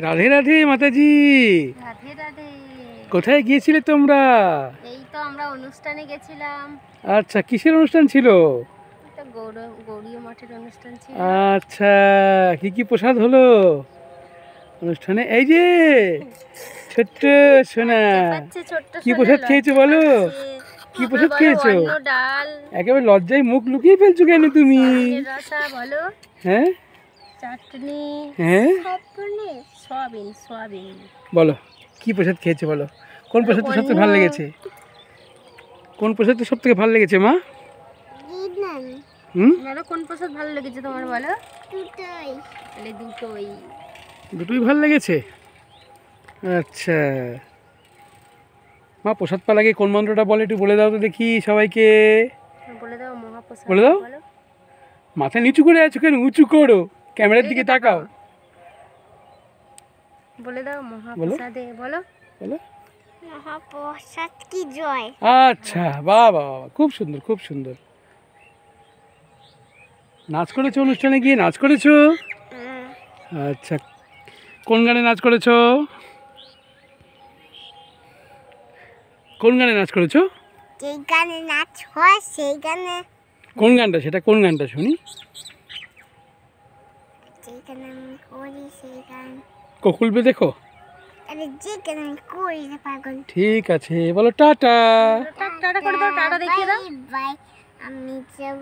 রাধে রাধে মাতাজি রাধে রাধে কোথায় গিয়েছিলে তোমরা এই তো আমরা অনুষ্ঠানে গেছিলাম আচ্ছা কিসের অনুষ্ঠান ছিল আচ্ছা কি কি প্রসাদ হলো অনুষ্ঠানে এই যে ছোট্ট সোনা কি প্রসাদ খেয়েছো বলো? কি প্রসাদ খেয়েছো? একেবারে লজ্জায় মুখ লুকিয়ে ফেলছো কেন তুমি হ্যাঁ চাটনি হ্যাঁ? Soybean soybean. বলো কি প্রসাদ খেয়েছো বলো? কোন প্রসাদটা সবথেকে ভালো লেগেছে? কোন প্রসাদটা সব থেকে ভালো লেগেছে মা? হুম? বলো কোন প্রসাদ ভালো লেগেছে তোমার বলো? দুটোই। তাহলে দুটোই। দুটোই ভালো লেগেছে? আচ্ছা। মা প্রসাদ পাল আগে কোন মন্ত্রটা বলে একটু বলে দাও তো দেখি সবাইকে। বলে দাও মহাপ্রসাদ। বলে দাও। বলো। মাথা নিচু করে আছো কেন? উঁচু করো। ক্যামেরার দিকে তাকাও। বলে দাও মহাপ্রসাদে বলো। বলো। মহাপ্রসাদ কি জয়? আচ্ছা বাহ বাহ বাহ, খুব সুন্দর খুব সুন্দর। নাচ করেছ অনুষ্ঠানে গিয়ে? নাচ করেছ? আচ্ছা কোন গানে নাচ করেছ? কোন গানে নাচ করেছ? যেই গানে নাচ হয় সেই গানে। কোন গানটা সেটা কোন গানটা শুনি? যেই গানে আমি করি সেই গান ককুলবে দেখো? আরে যে গান আমি করি না পাগল। ঠিক আছে বলো টাটা। টাটা করে দাও টাটা দেখিয়ে দাও। বাই আমি যাব